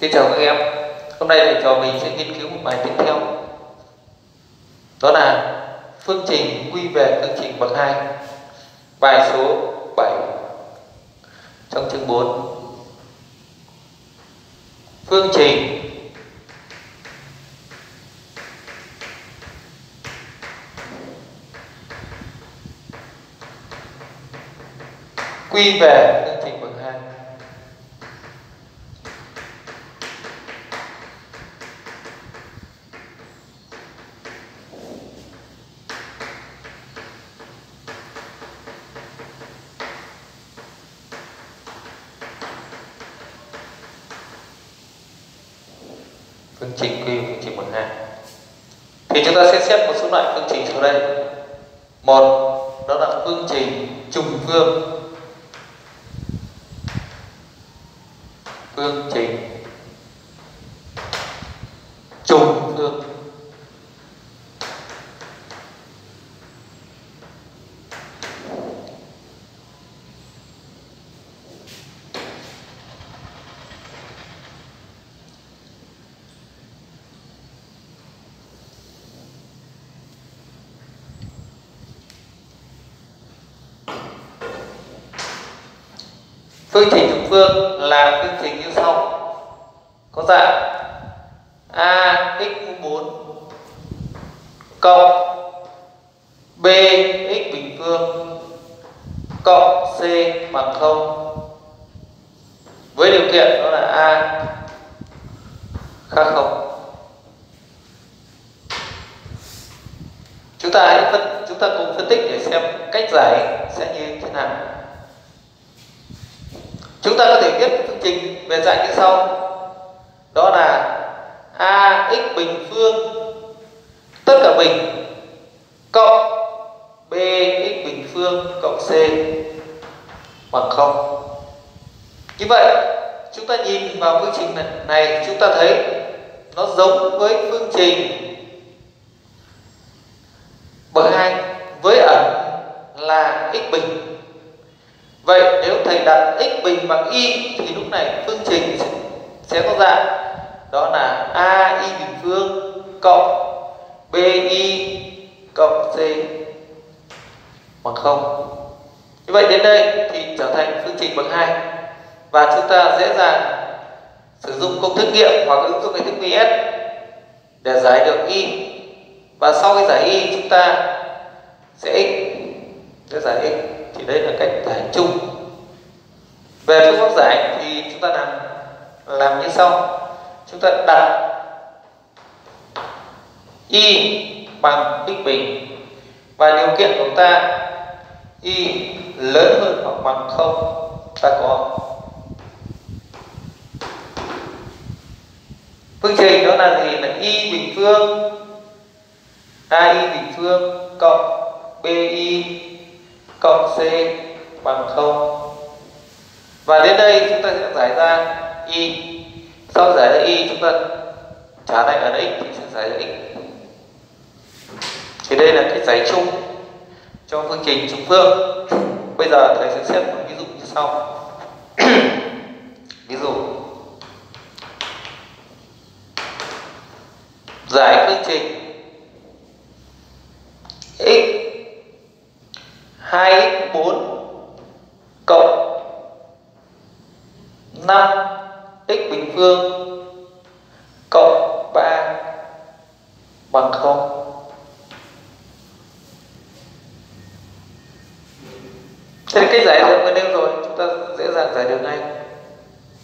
Xin chào các em. Hôm nay thầy trò mình sẽ nghiên cứu một bài tiếp theo. Đó là phương trình quy về phương trình bậc 2 Bài số 7 Trong chương 4 Phương trình quy về phương trình bậc 2 phương trình quy phương trình bậc 2 thì chúng ta sẽ xét một số loại phương trình sau đây một đó là phương trình trùng phương phương trình trùng phương phương trình trục phương là phương trình như sau. Có dạng a x 4 cộng b x bình phương cộng c bằng 0 với điều kiện đó là a khác không. Chúng ta hãy phân, chúng ta cùng phân tích để xem cách giải sẽ như thế nào chúng ta có thể viết phương trình về dạng như sau. Đó là a x bình phương tất cả bình cộng b x bình phương cộng c bằng không. Như vậy chúng ta nhìn vào phương trình này, này chúng ta thấy nó giống với phương trình bậc hai với ẩn là x bình. Vậy nếu thầy đặt x bình bằng y thì lúc này phương trình sẽ có dạng. Đó là a y bình phương cộng b y cộng c bằng không. Như vậy đến đây thì trở thành phương trình bậc hai. Và chúng ta dễ dàng sử dụng công thức nghiệm hoặc ứng dụng công thức VS để giải được y. Và sau khi giải y, chúng ta sẽ x sẽ giải x thì đây là cách giải chung. Về phương pháp giải thì chúng ta làm làm như sau. Chúng ta đặt y bằng x bình. Và điều kiện của ta, y lớn hơn hoặc bằng không, ta có. Phương trình đó là gì? Là y bình phương, a y bình phương cộng bi cộng c bằng không. Và đến đây chúng ta sẽ giải ra y. Sau giải ra y, chúng ta trả lại ở x thì sẽ giải ra x. Thì đây là cái giải chung cho phương trình trục phương. Bây giờ thầy sẽ xét một ví dụ như sau. Ví dụ. Giải phương trình x 2x4 cộng 5x bình phương cộng 3 bằng 0. Thế thì cách giải được vừa nêu rồi, chúng ta dễ dàng giải được ngay.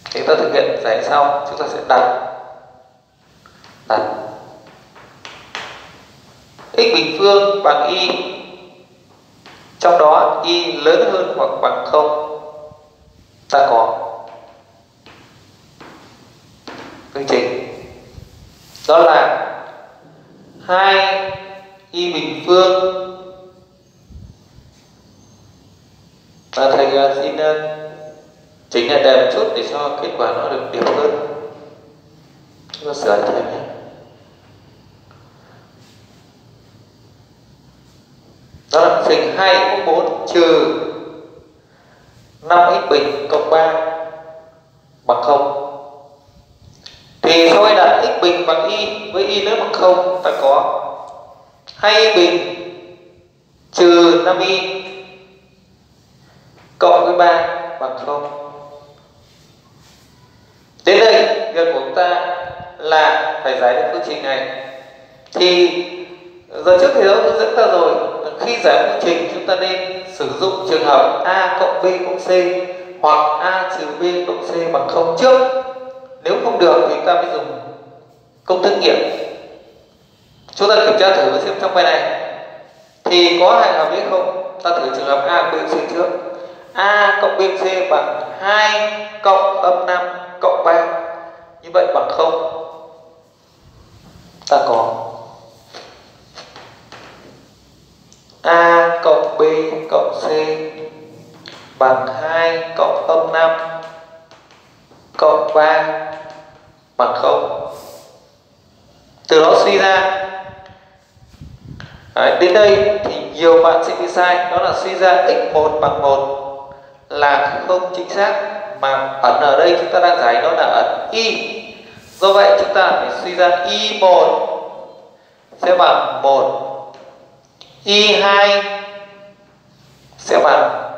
Chúng ta thực hiện giải sau chúng ta sẽ đặt đặt x bình phương bằng y trong đó, y lớn hơn hoặc bằng không. Ta có. Phương trình. Đó là hai y bình phương. Và thầy xin ờ, chỉnh lại đề một chút để cho kết quả nó được đẹp hơn. Chúng ta sửa thầy nhé đó là phình 2 mũ 4 trừ 5x bình cộng 3 bằng 0 thì sau khi đặt x bình bằng y, với y lớn bằng 0 ta có. 2 bình trừ 5y cộng với 3 bằng 0 đến đây, việc của chúng ta là phải giải được phương trình này. Thì giờ trước thì giáo hướng dẫn ta rồi khi giải phương trình chúng ta nên sử dụng trường hợp a cộng b cộng c hoặc a trừ b cộng c bằng không trước. Nếu không được thì ta mới dùng công thức nghiệm. Chúng ta kiểm tra thử xem trong bài này. Thì có hai hợp lý không? Ta thử trường hợp a b c trước. A cộng b c bằng 2 cộng âm 5 cộng 3 như vậy bằng không. Ta có. A cộng b cộng c bằng 2 cộng âm 5 cộng 3 bằng 0 từ đó suy ra. Đấy, đến đây thì nhiều bạn sẽ bị sai đó là suy ra x1 bằng 1 là không chính xác mà ẩn ở đây chúng ta đang giải đó là ẩn y. Do vậy chúng ta phải suy ra y1 sẽ bằng 1 E y2 sẽ bằng.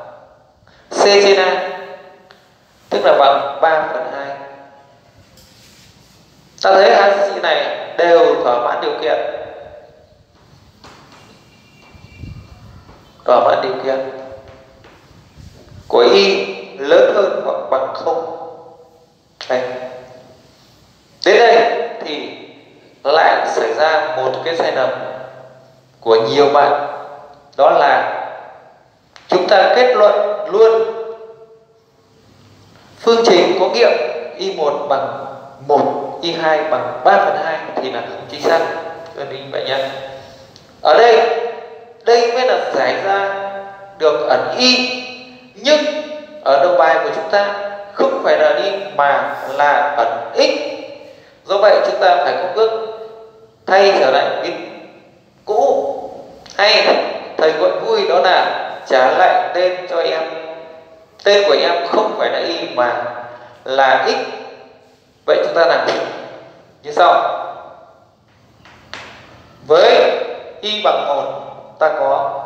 C trên a. Tức là bằng 3 phần 2 ta thấy hai giá trị này đều thỏa mãn điều kiện. Thỏa mãn điều kiện. Của y lớn hơn hoặc bằng không. Đây. đến đây thì lại xảy ra một cái sai lầm của nhiều bạn, đó là chúng ta kết luận luôn phương trình có nghiệm y1 bằng 1 y2 bằng 3 phần 2 thì là không chính xác. Cho nên vậy nhé, ở đây đây mới là giải ra được ẩn y, nhưng ở đầu bài của chúng ta không phải là y mà là ẩn x. Do vậy chúng ta phải có bước thay trở lại biến cũ hay, thầy gọi vui đó là trả lại tên cho em. Tên của em không phải là y, mà là x. Vậy chúng ta làm như sau. Với y bằng một, ta có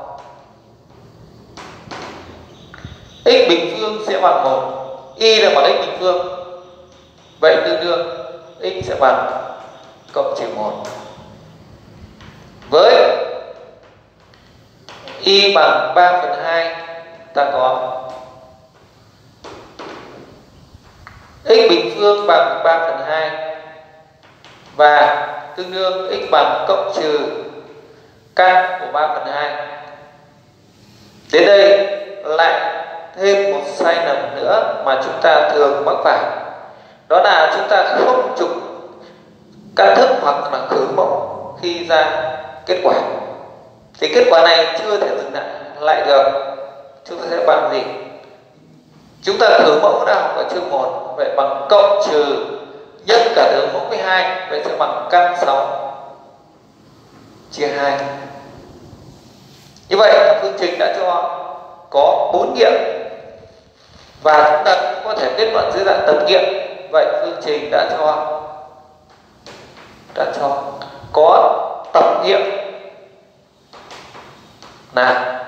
x bình phương sẽ bằng một, y là bằng x bình phương. Vậy tương đương, x sẽ bằng cộng trừ một. Với y bằng 3 phần 2 ta có. X bình phương bằng 3 phần 2 và tương đương x bằng cộng trừ căn của 3 phần 2 đến đây lại thêm một sai lầm nữa mà chúng ta thường mắc phải. Đó là chúng ta không trục căn thức hoặc là khử mẫu khi ra kết quả thì kết quả này chưa thể dừng lại được. Chúng ta sẽ bằng gì? Chúng ta thử mẫu đã học ở chương 1 vậy bằng cộng trừ nhân cả đường mẫu 12 vậy sẽ bằng căn 6 chia 2 như vậy, phương trình đã cho có 4 nghiệm. Và chúng ta cũng có thể kết luận dưới dạng tập nghiệm. Vậy phương trình đã cho đã cho có tập nghiệm là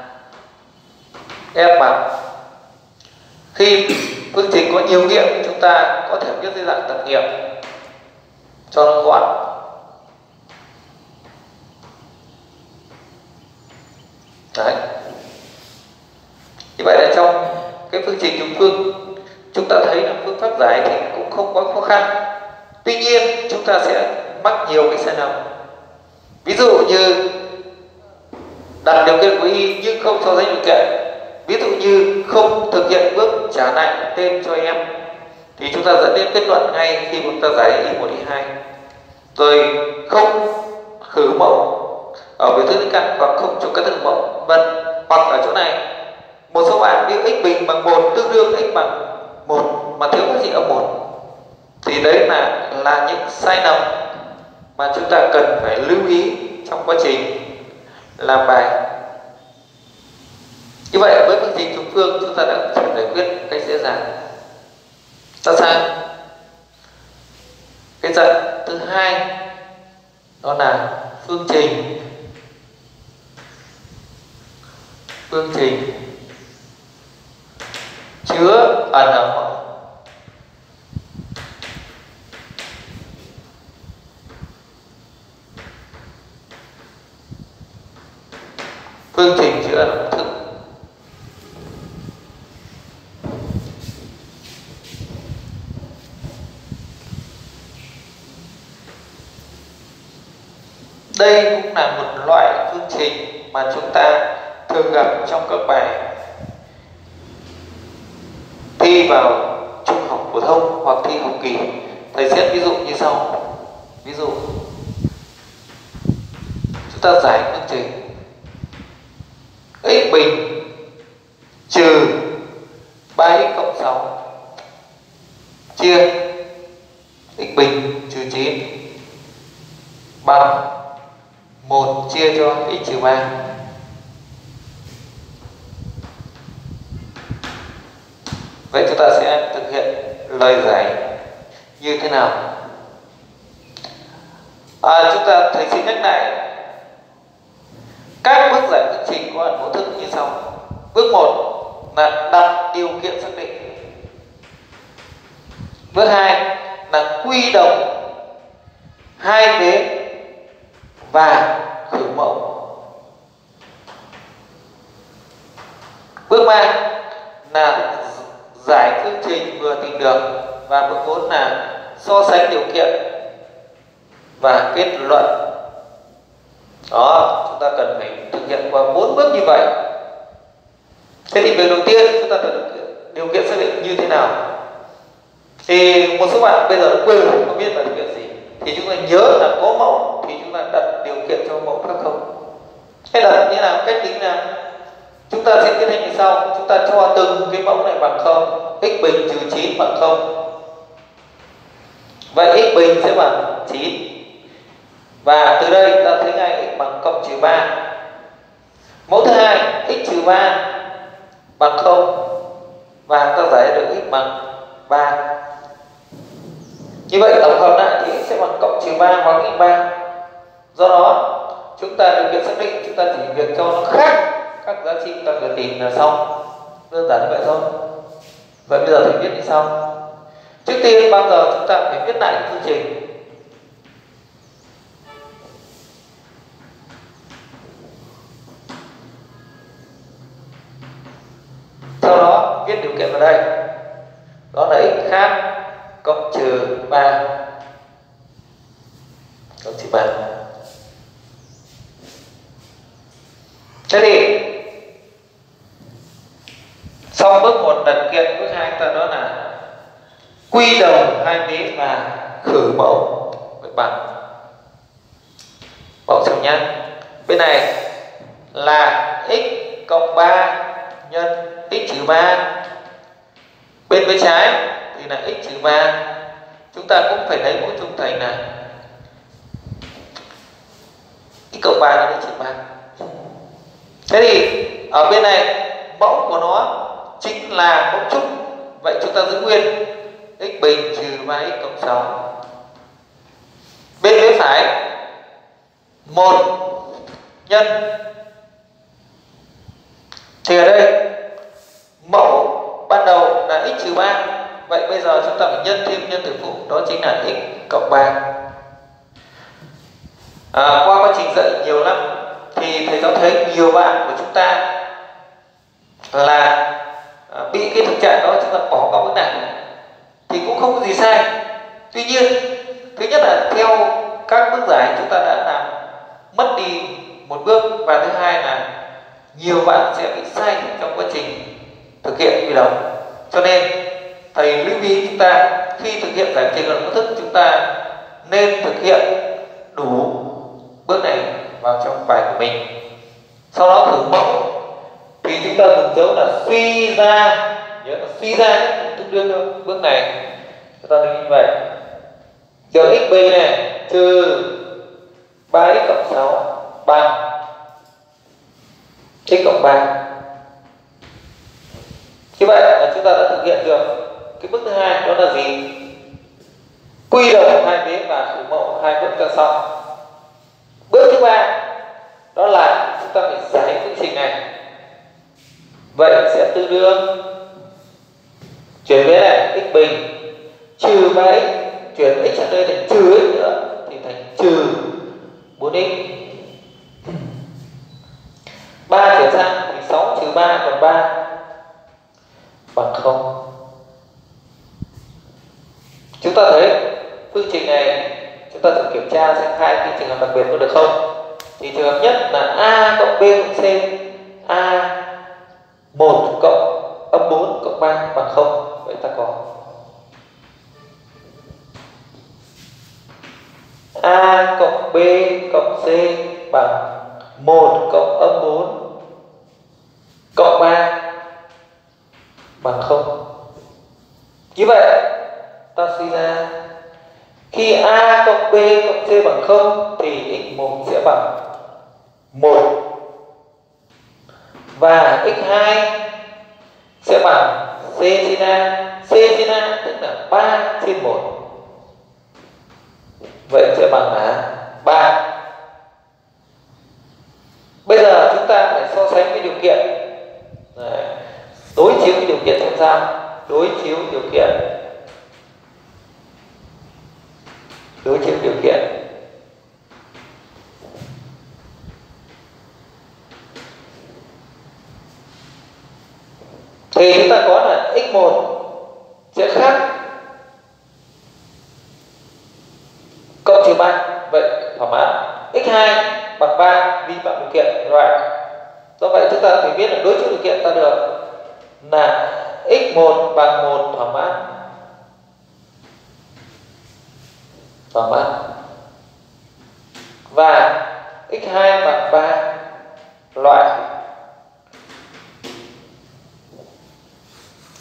f bằng khi phương trình có nhiều nghiệm chúng ta có thể viết dưới dạng tập nghiệm. Cho nó gọn đấy. Như vậy là trong cái phương trình chúng phương chúng ta thấy là phương pháp giải thì cũng không quá khó khăn. Tuy nhiên, chúng ta sẽ mắc nhiều cái sai lầm. Ví dụ như đặt điều kiện của y nhưng không so sánh điều kiện. Ví dụ như không thực hiện bước trả lại tên cho em, thì chúng ta dẫn đến kết luận ngay khi chúng ta giải y một y hai. Rồi không khử mẫu ở biểu thức căn hoặc không cho các thực mẫu, vân, hoặc ở chỗ này. Một số bạn biết x bình bằng một tương đương x bằng một mà thiếu cái gì ở một, thì đấy là là những sai lầm mà chúng ta cần phải lưu ý trong quá trình làm bài. Như vậy, với phương trình trục phương, chúng ta đã thể giải quyết cách dễ dàng. Ta sang cái cái dạng thứ hai, đó là phương trình. Phương trình chứa ẩn ở phương trình chữa ẩn, thức. Đây cũng là một loại phương trình mà chúng ta thường gặp trong các bài thi vào trung học phổ thông hoặc thi học kỳ. Thầy sẽ ví dụ như sau. Ví dụ, chúng ta giải phương trình x bình trừ 3x cộng 6 chia x bình trừ 9 bằng 1 chia cho x trừ 3 Vậy chúng ta sẽ thực hiện lời giải như thế nào? À, chúng ta thầy xin nhắc lại các bước giải phương trình của ẩn mẫu thức như sau. Bước 1 là đặt điều kiện xác định. Bước 2 là quy đồng hai vế và khử mẫu. Bước 3 là giải phương trình vừa tìm được và bước 4 là so sánh điều kiện và kết luận. Đó, chúng ta cần phải thực hiện qua bốn bước như vậy. Thế thì việc đầu tiên chúng ta cần điều kiện xác định như thế nào? Thì một số bạn bây giờ quên rồi không biết là điều kiện gì. Thì chúng ta nhớ là có mẫu thì chúng ta đặt điều kiện cho mẫu khác không? Hay đặt như nào? Cách tính nào? Chúng ta sẽ tiến hành như sau. Chúng ta cho từng cái mẫu này bằng không x bình trừ 9 bằng không. Vậy x bình sẽ bằng 9 và từ đây ta thấy ngay x bằng cộng trừ 3 mẫu thứ hai, x trừ 3 bằng không. Và ta giải được x bằng 3 như vậy tổng hợp lại thì x sẽ bằng cộng trừ 3 hoặc x 3 do đó, chúng ta được việc xác định, chúng ta chỉ việc cho nó khác các giá trị ta vừa tìm là xong. Đơn giản như vậy thôi. Vậy bây giờ thầy viết như sau. Trước tiên, bao giờ chúng ta phải viết lại phương trình? Sau đó viết điều kiện vào đây, đó là x khác cộng trừ 3 cộng trừ 3 thế thì xong bước một đặt kiện, bước hai ta đó là quy đồng hai tí và khử mẫu với bằng. Mẫu xem nhé bên này là x cộng 3 nhân x trừ 3 bên bên trái thì là x trừ 3 chúng ta cũng phải lấy mỗi trung thành là x cộng 3 là x trừ 3 thế thì ở bên này, mẫu của nó chính là mẫu chung vậy chúng ta giữ nguyên x bình trừ 3x cộng 6 bên phía phải 1 nhân. Thì ở đây mẫu ban đầu là x trừ 3 vậy bây giờ chúng ta phải nhân thêm nhân tử phụ đó chính là x cộng 3 à, qua quá trình dạy nhiều lắm thì thầy giáo thấy nhiều bạn của chúng ta là à, bị cái thực trạng đó chúng ta bỏ qua bước này thì cũng không có gì sai. Tuy nhiên thứ nhất là theo các bước giải chúng ta đã làm mất đi một bước và thứ hai là nhiều bạn sẽ bị sai trong quá trình thực hiện quy đồng cho nên, thầy lưu ý chúng ta, khi thực hiện giải trình luận công thức, chúng ta nên thực hiện đủ bước này vào trong bài của mình. Sau đó thử mẫu thì chúng ta dùng dấu là suy ra, nhớ là suy ra tương đương thôi bước này, chúng ta như vậy. Giờ x bình này, trừ 3x cộng 6 bằng x cộng 3 như vậy là chúng ta đã thực hiện được. Cái bước thứ hai đó là gì? Quy đồng hai vế và thủ mẫu hai bước cho sau. Bước thứ ba, đó là chúng ta phải giải phương trình này. Vậy sẽ tương đương. Chuyển vế này, x bình. Trừ 3x chuyển x sang đây thành trừ x nữa, thì thành trừ 4x 3 chuyển sang thì 6 trừ 3 còn 3 bằng không? Chúng ta thấy phương trình này, chúng ta thử kiểm tra xem hai cái trường hợp đặc biệt có được không? Thì trường hợp nhất là a cộng b cộng c, a 1 cộng âm 4 cộng 3 bằng 0 vậy ta có a cộng b cộng c bằng 1 cộng âm 4 cộng 3 bằng 0 như vậy, ta suy ra, khi a cộng b cộng c bằng 0 thì x1 sẽ bằng 1 và x2 sẽ bằng c sin a. C sin a tức là 3 trên 1 vậy sẽ bằng là 3 bây giờ chúng ta phải so sánh cái điều kiện. Đấy. đối chiếu cái điều kiện xem sao đối chiếu điều kiện. Đối chiếu điều kiện. Thì chúng ta có là x1 sẽ khác cộng trừ 3 vậy thỏa mãn. X2 bằng 3 vi phạm điều kiện. Loại do vậy chúng ta phải biết là đối chiếu điều kiện ta được là x1 bằng 1 thỏa mãn. Thỏa mãn. Và x2 bằng 3 loại.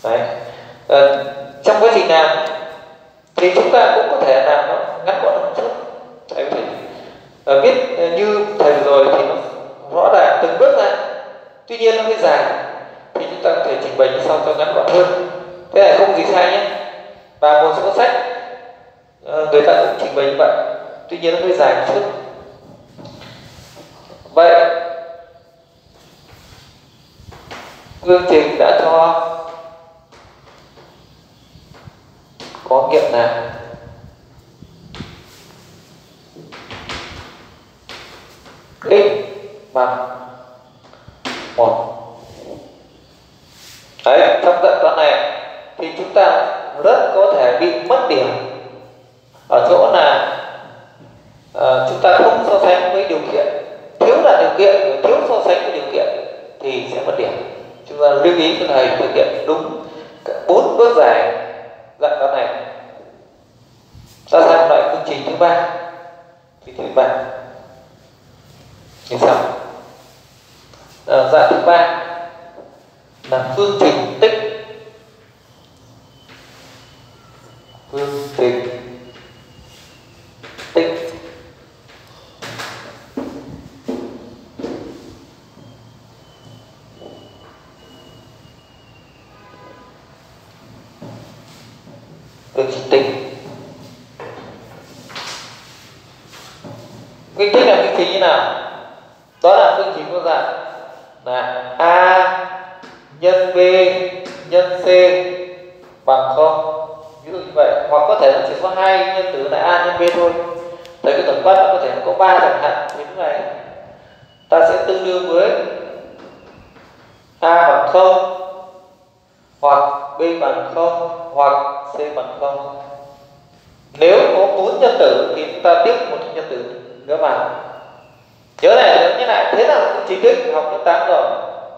Đấy. Ờ, trong quá trình làm thì chúng ta cũng có thể làm nó ngắn gọn hơn chút. Thầy có thể ờ, biết ờ, như thầy rồi thì nó rõ ràng từng bước ra. Tuy nhiên nó hơi dài thì chúng ta có thể trình bày như sau cho ngắn gọn hơn. Thế này không gì sai nhé. Và một số sách ờ, người ta cũng trình bày như vậy. Tuy nhiên nó hơi dài một chút. Vậy chương trình đã cho thủy tinh. Thủy tinh là cái khí như nào?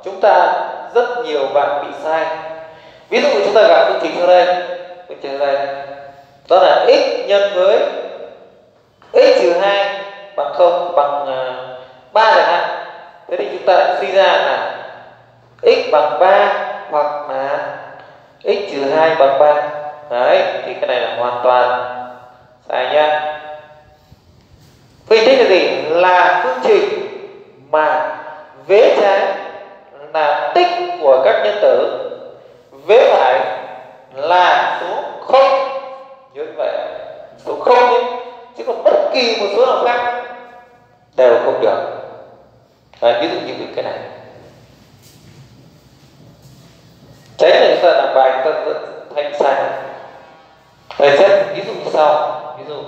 Chúng ta rất nhiều bạn bị sai. Ví dụ chúng ta gặp phương trình sau đây. Phương trình sau đây. Đó là x nhân với x trừ hai bằng không bằng à, uh, 3 chẳng hạn. Thế thì chúng ta lại suy ra là x bằng 3 hoặc là x trừ 2 bằng 3 đấy thì cái này là hoàn toàn sai nhá. Phương trình là gì? Là phương trình mà vế trái là tích của các nhân tử. Vế phải là số không. Như vậy số không nhé chứ còn bất kỳ một số nào khác đều không được. Đấy, ví dụ như cái này. Tránh là chúng ta làm bài chúng ta rất thanh sai. Thầy xét ví dụ như sau. Ví dụ.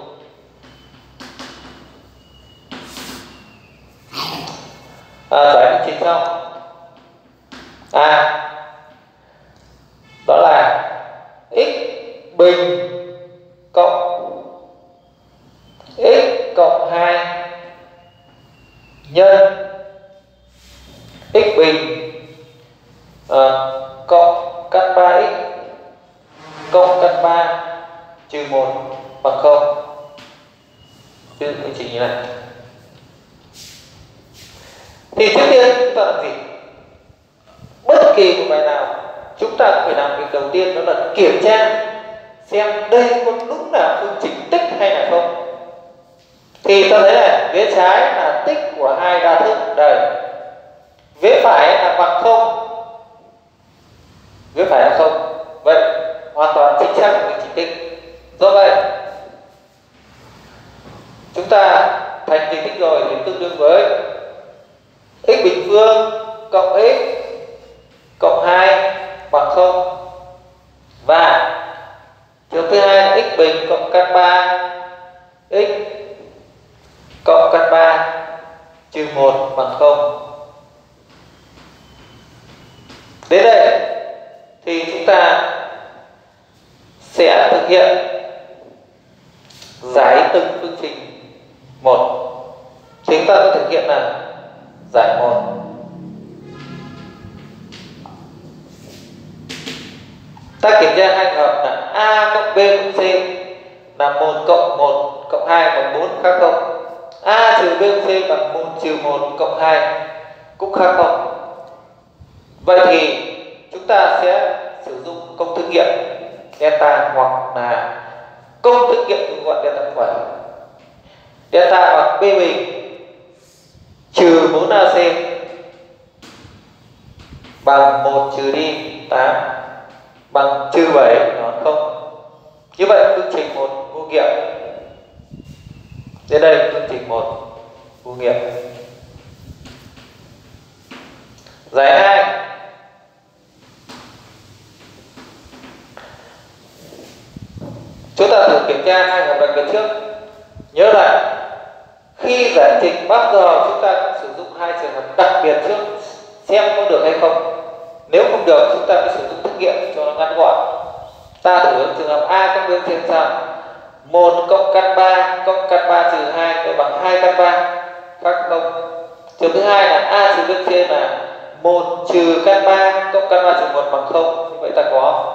À, giải phương sau. Khác không a trừ b bằng 1 trừ 1 cộng 2 cũng khác không vậy thì chúng ta sẽ sử dụng công thức nghiệm delta hoặc là công thức nghiệm được gọi delta phẩy delta bằng b bình trừ 4AC bằng 1 trừ đi 8 bằng trừ 7 nó không. Như vậy, phương trình một vô nghiệm. Đến đây là chương trình một vô nghiệp. Giải 2 Chúng ta thử kiểm tra hai hợp đặc biệt trước. Nhớ lại, khi giải trình bắt giờ, chúng ta cũng sử dụng hai trường hợp đặc biệt trước, xem có được hay không nếu không được, chúng ta phải sử dụng thử nghiệm cho nó ngắn gọn ta thử trường hợp a cộng bên trên sao 1 cộng căn ba, cộng căn ba trừ hai phải bằng hai căn ba. Khác không trường thứ hai là a trừ bên trên là 1 trừ căn ba, cộng căn ba trừ một bằng không. Như vậy ta có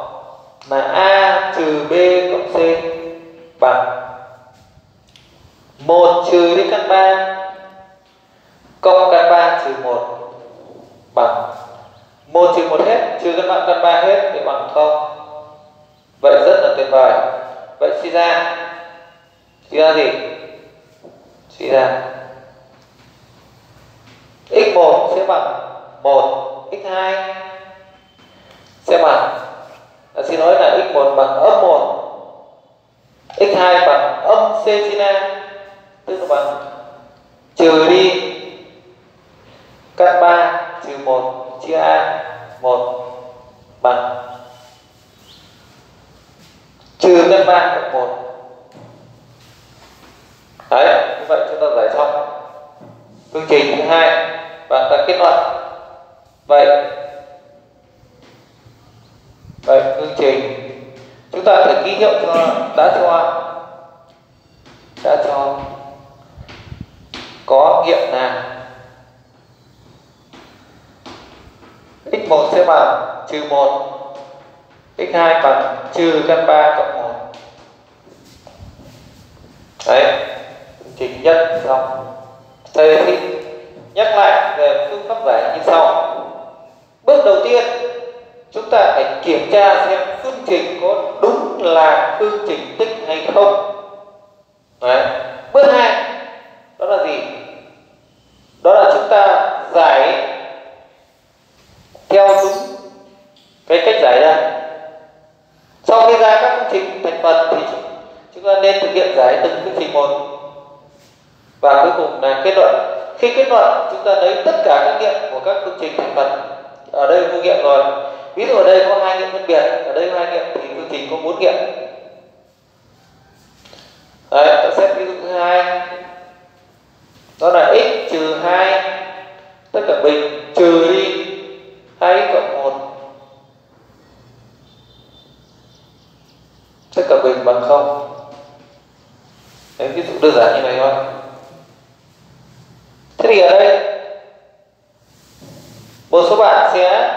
là a trừ b cộng c bằng một trừ đi căn ba, cộng căn ba trừ một bằng một trừ một hết, trừ căn 3 căn ba hết thì bằng không. Vậy rất là tuyệt vời vậy suy ra. Suy ra gì? Suy ra. X1 sẽ bằng 1 x2 sẽ bằng à, xin lỗi là x1 bằng âm 1 x2 bằng âm c sin a tức là bằng trừ đi căn 3 trừ 1 chia a 1 bằng trừ căn 3 cộng 1 đấy, như vậy chúng ta giải xong phương trình thứ hai và ta kết luận. Vậy vậy phương trình, chúng ta phải ký hiệu cho đã cho đã cho có nghiệm là x1 sẽ bằng trừ 1 x2 bằng trừ căn 3 cộng đấy. Trình nhất, xong. Thầy thì nhắc lại về phương pháp giải như sau. Bước đầu tiên, chúng ta phải kiểm tra xem phương trình có đúng là phương trình tích hay không. Đấy. Bước hai, đó là gì? Đó là chúng ta giải theo đúng cái cách giải ra sau khi ra các phương trình thành phần thì chúng chúng ta nên thực hiện giải từng cái trình một. Và cuối cùng là kết luận. Khi kết luận chúng ta lấy tất cả các nghiệm của các phương trình thành phần. Ở đây vô nghiệm rồi. Ví dụ ở đây có hai nghiệm phân biệt. Ở đây có hai nghiệm thì phương trình có bốn nghiệm. Đấy, ta xét ví dụ thứ hai. Đó là x trừ 2 tất cả bình trừ đi 2x cộng 1 tất cả bình bằng 0 đơn giản như vậy thôi thế thì ở đây, một số bạn sẽ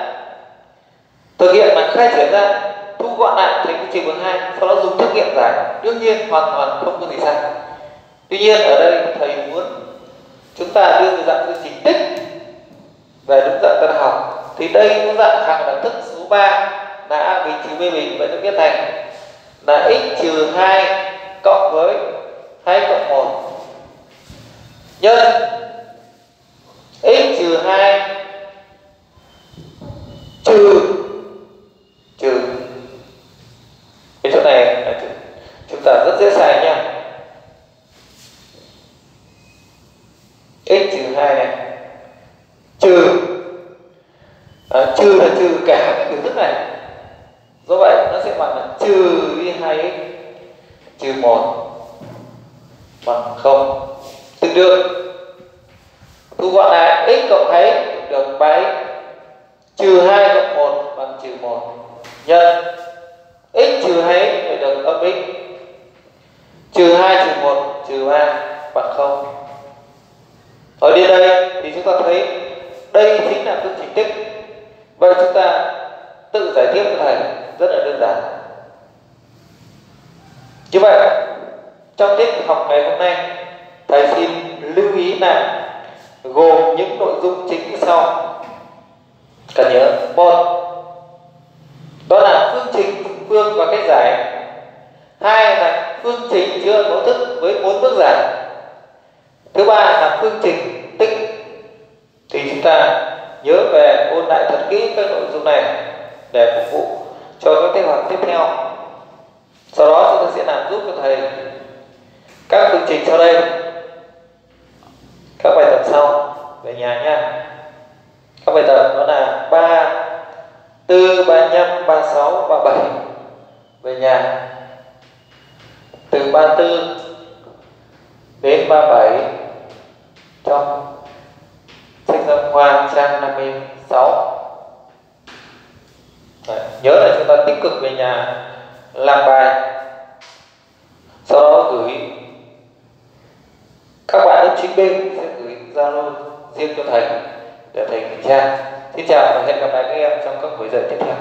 thực hiện bằng khai triển ra thu gọn lại thành phương trình bằng hai, sau đó dùng thực nghiệm giải đương nhiên, hoàn toàn không có gì sai. Tuy nhiên, ở đây thầy muốn chúng ta đưa cái dạng quy trình tích về đúng dạng tân học. Thì đây có dạng hàng đẳng thức số 3 đã bình trừ b bình, vậy nó viết thành là x trừ 2 cộng với 2 cộng 1 nhân. X trừ 2 trừ. Trừ. Cái chỗ này chúng ta rất dễ sai nha. X trừ 2 này. Trừ. À, trừ là trừ cả cái biểu thức này. Do vậy nó sẽ bằng là trừ đi 2x trừ 1 bằng không. Tương đương thu gọn lại, x cộng 2x được 3x trừ 2 cộng 1 bằng trừ 1 nhân x trừ 2 phải được âm x. Trừ 2 trừ 1 trừ 3 bằng 0 ở đến đây thì chúng ta thấy đây chính là phương trình tích. Vậy chúng ta tự giải thích cho thầy rất là đơn giản. Như vậy trong tiết học ngày hôm nay, thầy xin lưu ý là gồm những nội dung chính như sau. Cần nhớ, một, đó là phương trình phương và cách giải. Hai là phương trình chứa mẫu thức với bốn bước giải. Thứ ba là phương trình tích. Thì chúng ta nhớ về ôn lại thật kỹ các nội dung này để phục vụ cho các tiết học tiếp theo. Sau đó chúng ta sẽ làm giúp cho thầy các chương trình sau đây. Các bài tập sau. Về nhà nha các bài tập đó là ba tư ba năm ba sáu ba bảy. Về nhà. Từ ba tư đến ba bảy. Trong sách giáo khoa trang 56 Đấy, nhớ là chúng ta tích cực về nhà làm bài. Sau đó gửi 9B sẽ gửi Zalo riêng cho thầy để thầy kiểm tra. Xin chào và hẹn gặp lại các em trong các buổi dạy tiếp theo.